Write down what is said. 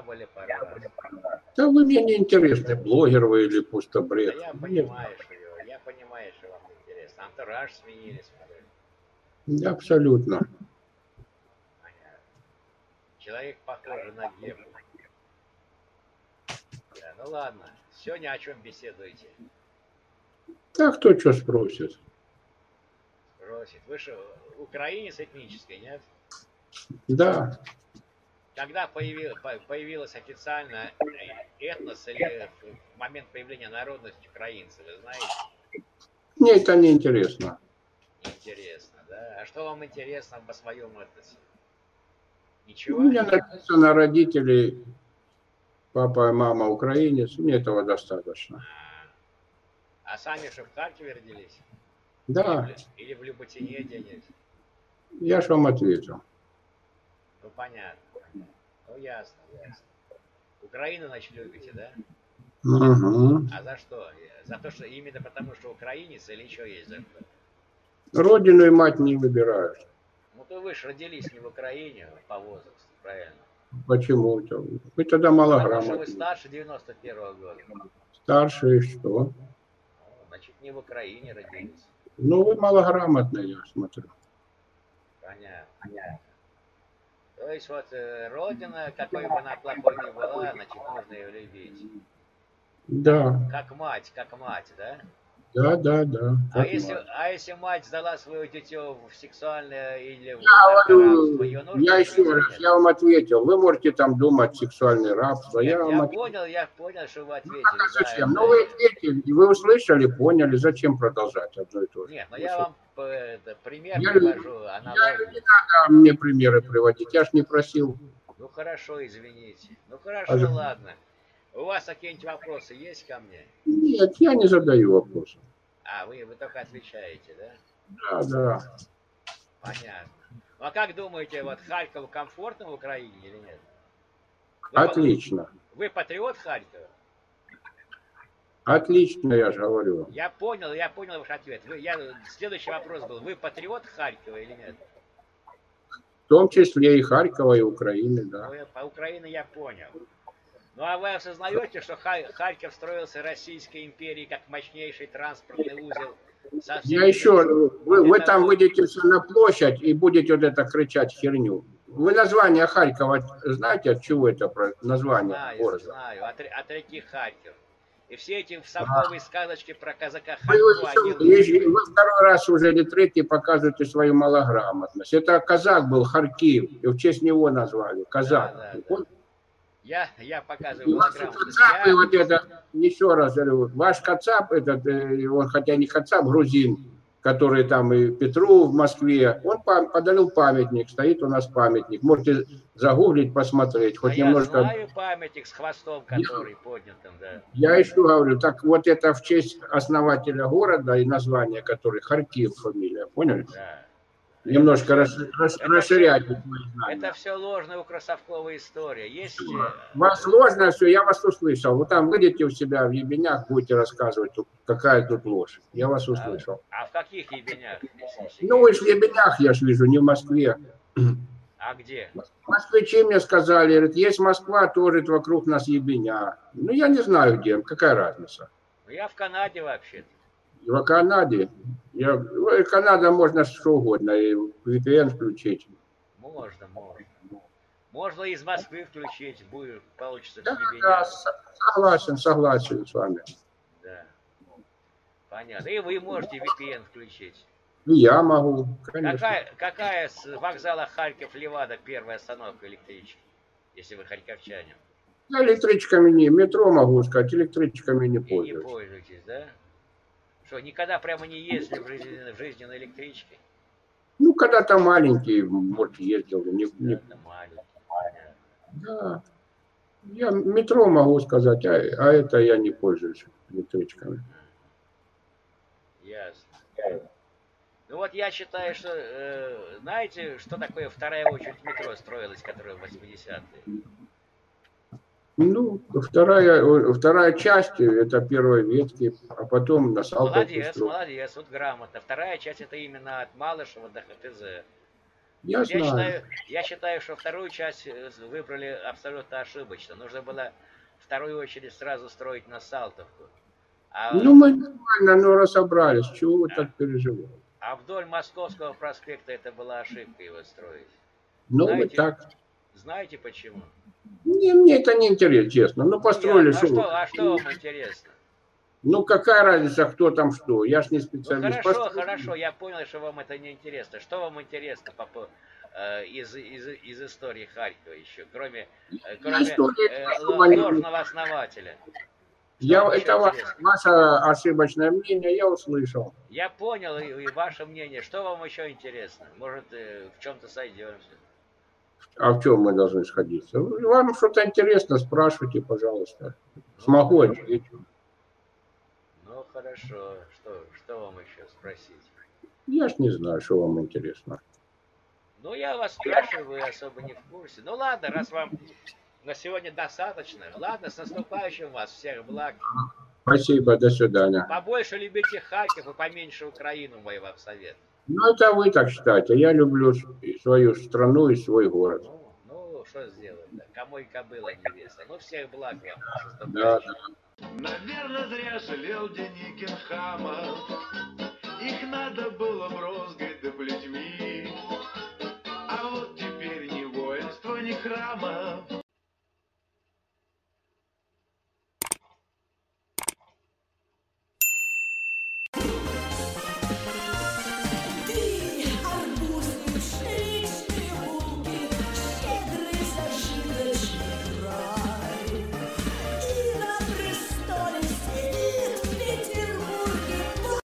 пару раз. Да вы мне не интересны, блогер вы или просто бред. Да я понимаю, что я понимаю, что вам интересно. Антураж сменили, смотрю. Да, абсолютно. Понятно. Человек похож на Гефу. Да, ну ладно. Сегодня о чем беседуете? Так кто что спросит? Спросит. Вы что, украинец этнический, нет? Да. Когда появилась, появилась официально этнос или в момент появления народности украинцы, вы знаете? Мне это не интересно. Интересно, да? А что вам интересно по своем этносе? Ничего? У меня написано родители, папа и мама украинец, мне этого достаточно. А, а сами что, в Харькове родились? Да. Или, или в Люботине денег? Я же вам ответил. Ну, понятно. Ну, ясно, ясно. Украину, значит, любите, да? Угу. А за что? За то, что именно потому, что украинец или еще есть за что? Родину и мать не выбираешь. Ну, то вы же родились не в Украине по возрасту, правильно? Почему? Вы тогда малограмотны. Потому что вы старше 91 -го года. Старше и что? Ну, значит, не в Украине родились. Ну, вы малограмотные, я смотрю. Понятно, понятно. То есть вот э, Родина, какой бы она плохой ни была, значит, нужно ее любить. Да. Как мать, как мать, да? Да, да, да. А если, а если мать сдала свое дитё в сексуальное или в я, наркорабство, ее нужно... Я еще раз, я вам ответил. Вы можете там думать сексуальное рабство. Я, я, я вам понял, я понял, что вы ответили. Ну, да, зачем? это- Ну, вы ответили, вы услышали, поняли. Зачем продолжать одно и то же? Нет, ну я вам э, пример Я- привожу, Я, не надо мне примеры приводить. Я ж не просил. Ну хорошо, извините. Ну хорошо, Пожалуйста. ладно. У вас какие-нибудь вопросы есть ко мне? Нет, я не задаю вопросов. А, вы, вы только отвечаете, да? Да, да. Понятно. Ну а как думаете, вот Харьков комфортно в Украине или нет? Вы, Отлично. Вы патриот Харькова? Отлично, я же говорю. Я понял, я понял ваш ответ. Вы, я, следующий вопрос был. Вы патриот Харькова или нет? В том числе и Харькова, и Украины, да. Ну, по Украине я понял. Ну а вы осознаете, что Ха- Харьков строился Российской империей как мощнейший транспортный узел? Я еще, вы, вы там выйдете на площадь и будете вот это кричать херню. Вы название Харькова знаете, от чего это название Знаю, города? знаю, от, от реки Харьков. И все эти совковые сказочки про казака Харькова, вы- вы второй раз уже или третий показываете свою малограмотность. Это казак был Харьков, и в честь него назвали. Казак. Да, да, да. Я, я показываю и ваш. Кацап, Я- вот это, еще раз говорю, ваш Кацап, этот, э, он хотя не Кацап, грузин, который там и Петру в Москве, он подарил памятник, стоит у нас памятник. Можете загуглить, посмотреть, А хоть я немножко. знаю памятник с хвостом, который поднят там, да. Я еще говорю, так вот это в честь основателя города и название который Харьков фамилия, поняли? да. Немножко рас- рас- это все ложная украсовковая история. Есть... э, У вас сложно все, я вас услышал. Вот там выйдете у себя в ебенях, будете рассказывать, какая тут ложь. Я вас услышал. А в каких ебенях? Ну, вы же в ебенях, я ж вижу, не в Москве. А где? Москвичи мне сказали, говорят, есть Москва, тоже вокруг нас ебеня. Ну, я не знаю где, какая разница. Ну, я в Канаде вообще-то. В Канаде, я, ну, Канада можно что угодно, и VPN включить. Можно, можно. Можно из Москвы включить, будет, получится Да, да, согласен, согласен с вами. Да. Понятно. И вы можете VPN включить. И я могу, конечно. Какая, какая с вокзала Харьков-Левада первая остановка электрички, если вы харьковчанин? Я электричками не, метро могу сказать, электричками не И не пользуюсь. пользуетесь, да? Что, никогда прямо не ездили в жизни, в жизни на электричке? Ну, когда-то маленький, может, ездил. Не, не- маленький. да. Я метро могу сказать, а, а это я не пользуюсь электричками. Ясно. Ну вот я считаю, что э, знаете, что такое вторая очередь метро строилась, которая в 80-е? Ну, вторая, вторая часть, это первой ветки, а потом на Салтовке Молодец, молодец, вот грамотно. Вторая часть это именно от Малышева до ХТЗ. Я Я знаю. считаю, я считаю, что вторую часть э, выбрали абсолютно ошибочно. Нужно было вторую очередь сразу строить на Салтовку. А, Ну, мы нормально, ну, разобрались. Чего вы так переживаете? а вдоль Московского проспекта это была ошибка его строить. Ну, Знаете, так. Знаете почему? Не, мне это не интересно, честно. Ну, построили, а, что а что вам интересно? Ну, какая разница, кто там что? Я ж не Ну, специалист. хорошо, Построили. хорошо, я понял, что вам это не интересно. Что вам интересно по, по- э, из, из, из истории Харькова еще, кроме, э, кроме история э, ложного основателя? Я, Что это еще ва- интересно? ваше ошибочное мнение, я услышал. Я понял и, и ваше мнение. Что вам еще интересно? Может, э, в чем-то сойдемся? А в чем мы должны сходиться? Вам что-то интересно, спрашивайте, пожалуйста. Смогу ответить. Ну, хорошо. Что, что вам еще спросить? Я ж не знаю, что вам интересно. Ну, я вас спрашиваю, вы особо не в курсе. Ну, ладно, раз вам на сегодня достаточно. Ладно, с наступающим вас. Всех благ. Спасибо, до свидания. Побольше любите Харьков и поменьше Украину, мой вам совет. Ну, это вы так считаете. Я люблю свою страну и свой город. Ну, ну, что сделать? Да? Кому и кобыла невеста. Ну, всех благ вам. Да, наступающим. Наверное, зря жалел Деникин хамов. Их надо было брозгать да плетьми. А вот теперь ни воинства, ни храма